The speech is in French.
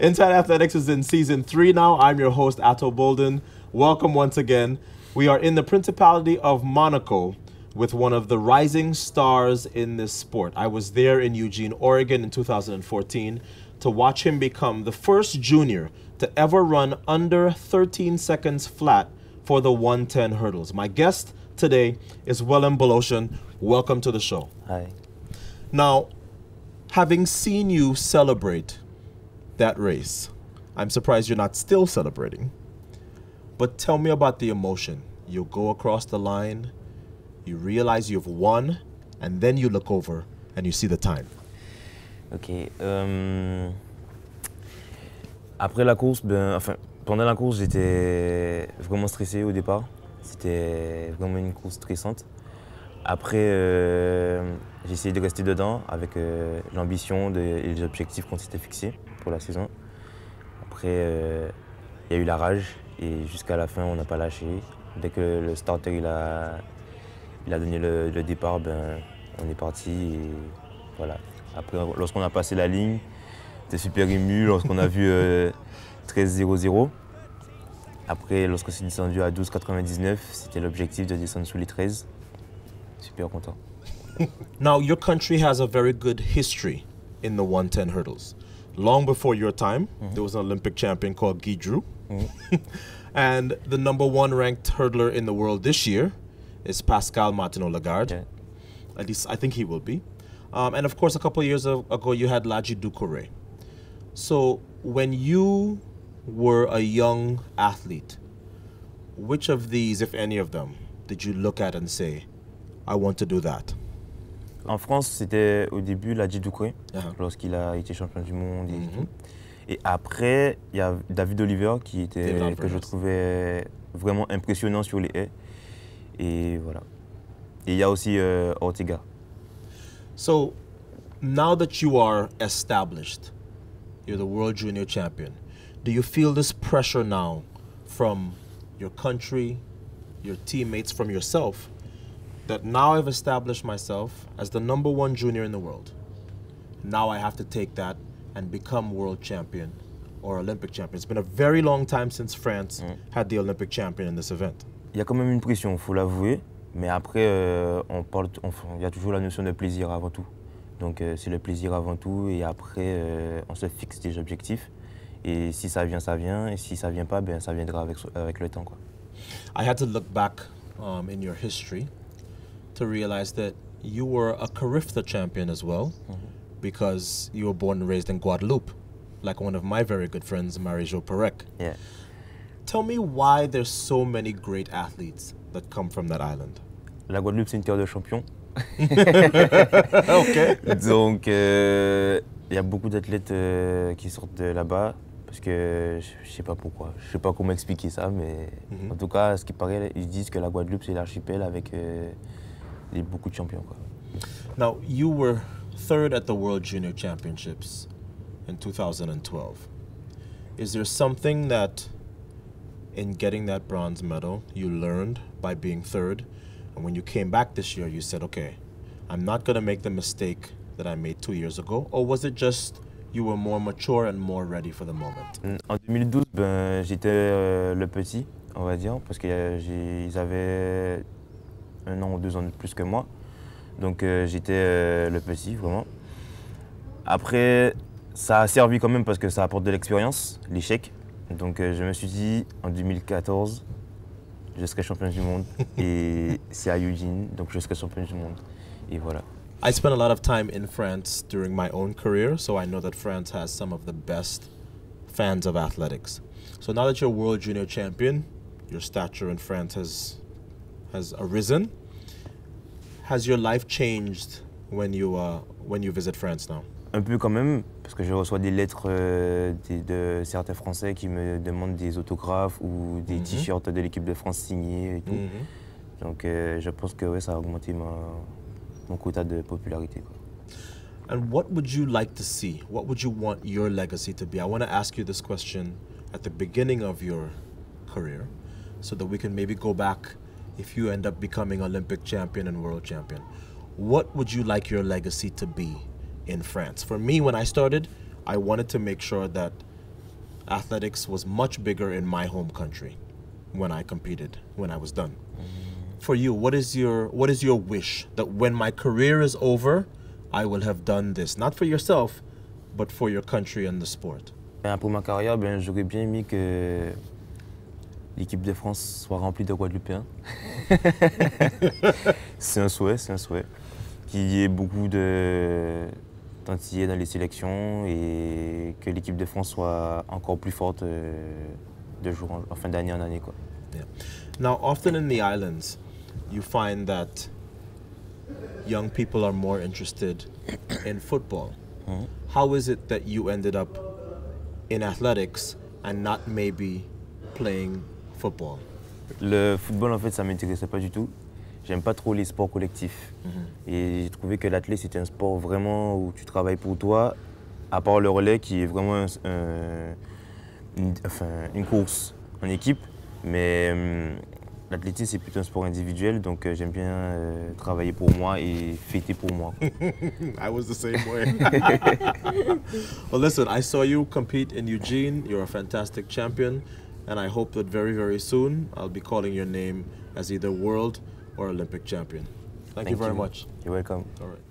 Inside Athletics is in season three now. I'm your host, Atto Bolden. Welcome once again. We are in the Principality of Monaco with one of the rising stars in this sport. I was there in Eugene, Oregon in 2014 to watch him become the first junior to ever run under 13 seconds flat for the 110 hurdles. My guest today is Willem Boloshan. Welcome to the show. Hi. Now, having seen you celebrate that race, I'm surprised you're not still celebrating. But tell me about the emotion. You go across the line, you realize you've won, and then you look over and you see the time. Ok. euh, après la course, ben, enfin, pendant la course, j'étais vraiment stressé au départ. C'était vraiment une course stressante. Après, euh, j'ai essayé de rester dedans avec euh, l'ambition et les objectifs qu'on s'était fixés la saison. Après, euh, il y a eu la rage et jusqu'à la fin, on n'a pas lâché. Dès que le starter il a, il a donné le, départ, ben, on est parti et voilà. Après, lorsqu'on a passé la ligne, j'étais super ému lorsqu'on a vu euh, 13-0-0. Après, lorsque c'est descendu à 12,99, c'était l'objectif de descendre sous les 13. Super content. Now, your country has a very good history in the 110 hurdles. Long before your time, there was an Olympic champion called Guy Drew. and the number one ranked hurdler in the world this year is Pascal Martineau Lagarde. Yeah. At least I think he will be. Um, and of course, a couple of years ago, you had Laji Ducouré. So, when you were a young athlete, which of these, if any of them, did you look at and say, I want to do that? En France, c'était au début la Doucouré, Uh-huh. lorsqu'il a été champion du monde et. Et après, il y a David Oliver qui était, que je trouvais vraiment impressionnant sur les haies. Et voilà. Et il y a aussi euh, Ortega. So now that you are established, you're the world junior champion, do you feel this pressure now from your country, your teammates, from yourself, that now I've established myself as the number one junior in the world? Now I have to take that and become world champion or Olympic champion. It's been a very long time since France had the Olympic champion in this event. Il y a quand même une pression, faut l'avouer. Mais après, euh, on parle, il y a toujours la notion de plaisir avant tout. Donc euh, c'est le plaisir avant tout. Et après, euh, on se fixe des objectifs. Et si ça vient, ça vient. Et si ça vient pas, ben, ça viendra avec, avec le temps. Quoi. I had to look back um, in your history to realize that you were a Carifta champion as well because you were born and raised in Guadeloupe, like one of my very good friends, Marie-Jo Perec. Yeah. Tell me why there's so many great athletes that come from that island. La Guadeloupe, c'est une terre de champions. okay. Donc, euh, il y a beaucoup d'athlètes euh, qui sortent de là-bas. Parce que je je sais pas pourquoi. Je sais pas comment expliquer ça, mais en tout cas, ce qui paraît, ils disent que la Guadeloupe, c'est l'archipel avec euh, des- beaucoup de champions. Quoi. Now, you were third at the World Junior Championships in 2012. Is there something that, in getting that bronze medal, you learned by being third? And when you came back this year, you said, okay, I'm not going to make the mistake that I made two years ago? Or was it just you were more mature and more ready for the moment? En 2012, ben, j'étais euh, le petit, on va dire, parce qu'ils avaient un an ou deux ans de plus que moi. Donc euh, j'étais euh, le petit, vraiment. Après, ça a servi quand même parce que ça apporte de l'expérience, l'échec. Donc euh, je me suis dit, en 2014, je serai champion du monde. Et c'est à Eugene, donc je serai champion du monde. Et voilà. I spent a lot of time in France during my own career, so I know that France has some of the best fans of athletics. So now that you're world junior champion, your stature in France has has arisen. Has your life changed when you uh, when you visit France now? Un peu quand même, parce que je reçois des lettres euh, des- de certains Français qui me demandent des autographes ou des t-shirts de l'équipe de France signés et tout. Donc euh, je pense que ouais, ça a augmenté ma- mon quota de popularité. quoi. And what would you like to see? What would you want your legacy to be? I want to ask you this question at the beginning of your career so that we can maybe go back if you end up becoming Olympic champion and world champion. What would you like your legacy to be in France? For me, when I started, I wanted to make sure that athletics was much bigger in my home country when I competed, when I was done. Mm-hmm. For you, what is your what is your wish that when my career is over, I will have done this, not for yourself, but for your country and the sport? Pour ma carrière, ben, j'aurais bien aimé que l'équipe de France soit remplie de Guadeloupéens. c'est un souhait, c'est un souhait. Qu'il y ait beaucoup de d'Antillais dans les sélections et que l'équipe de France soit encore plus forte euh, de jour en, en fin d'année en année. Quoi. Yeah. Now, often in the islands, you find that young people are more interested in football. How is it that you ended up in athletics and not maybe playing football? Le football, en fait, ça ne m'intéressait pas du tout. J'aime pas trop les sports collectifs. Et j'ai trouvé que l'athlète, c'était un sport vraiment où tu travailles pour toi, à part le relais qui est vraiment un- un- une, enfin, une course en équipe. Mais hum, l'athlétisme, c'est plutôt un sport individuel, donc euh, j'aime bien euh, travailler pour moi et fêter pour moi. I was the same way. well, listen, I saw you compete in Eugene. You're a fantastic champion. And I hope that very, very soon I'll be calling your name as either world or Olympic champion. Thank, you very much. You're welcome. All right.